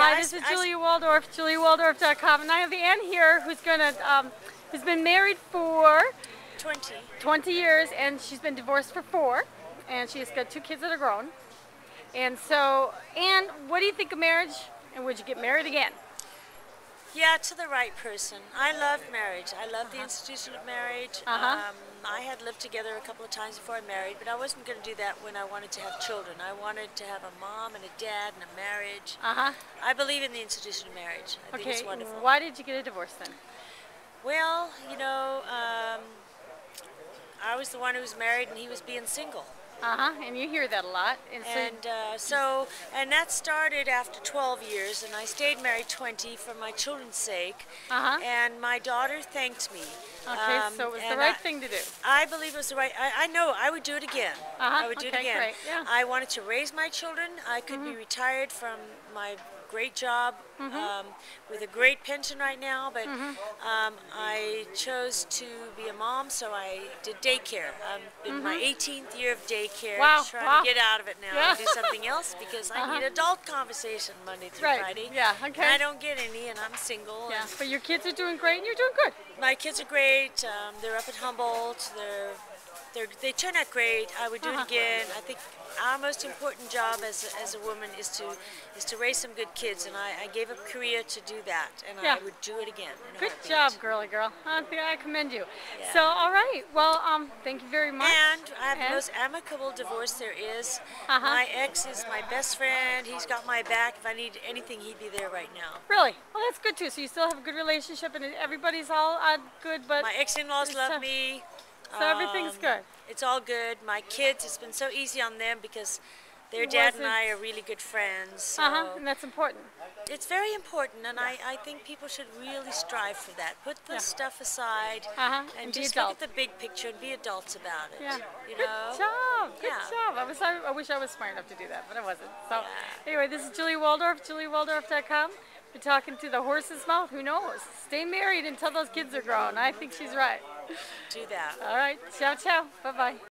Hi, I this is I Julia Waldorf, juliawaldorf.com, and I have Anne here who's gonna, um, who's been married for 20. 20 years, and she's been divorced for four, and she's got two kids that are grown. And so, Anne, what do you think of marriage, and would you get married again? Yeah, to the right person. I love marriage. I love the institution of marriage. Uh-huh. Um, I had lived together a couple of times before I married, but I wasn't going to do that when I wanted to have children. I wanted to have a mom and a dad and a marriage. Uh huh. I believe in the institution of marriage. I think Okay. it's wonderful. Why did you get a divorce then? Well, you know, um, I was the one who was married and he was being single. Uh huh. And you hear that a lot. And so, And uh, so, and that started after 12 years, and I stayed married 20 for my children's sake. Uh-huh. And my daughter thanked me. Okay, Um, so it was the right I- thing to do. I believe it was the right. I, I know I would do it again. Uh-huh, I would do it again. great, yeah. I wanted to raise my children. I could Mm-hmm. be retired from my great job Mm-hmm. um, with a great pension right now, but um, I chose to be a mom, so I did daycare. I'm in my 18th year of daycare, Mm-hmm. Wow, trying wow. to get out of it now Yeah. and do something else because I Uh-huh. need adult conversation Monday through Right, Friday. yeah, okay. And I don't get any, and I'm single. Yeah. But your kids are doing great, and you're doing good. my kids are great. Um, they're up at Humboldt. They're, they're they turn out great. I would do Uh-huh. it again. I think our most important job as a, as a woman is to is to raise some good kids, and I, I gave up career to do that, and Yeah. I would do it again. Good job, girly girl. I commend you. Yeah. So, all right. Well, um, thank you very much. And I have And? the most amicable divorce there is. Uh-huh. My ex is my best friend. He's got my back. If I need anything, he'd be there right now. Really? Well, that's good too. So you still have a good relationship, and everybody's all uh, good. But My ex-in-laws love me. So everything's Um, good. It's all good. My kids, it's been so easy on them because their Was dad and I are really good friends. So Uh huh. And that's important. it's very important, and I, I think people should really strive for that. Put the Yeah. stuff aside Uh-huh, and, and just look at the big picture and be adults about it. Yeah. You good know? job. Good Yeah. job. I was. I, I wish I was smart enough to do that, but I wasn't. So Yeah. anyway, this is Julie Waldorf. JulieWaldorf.com. We're talking to the horse's mouth. Who knows? Stay married until those kids are grown. I think she's right. Do that. All right. Ciao, ciao. Bye bye.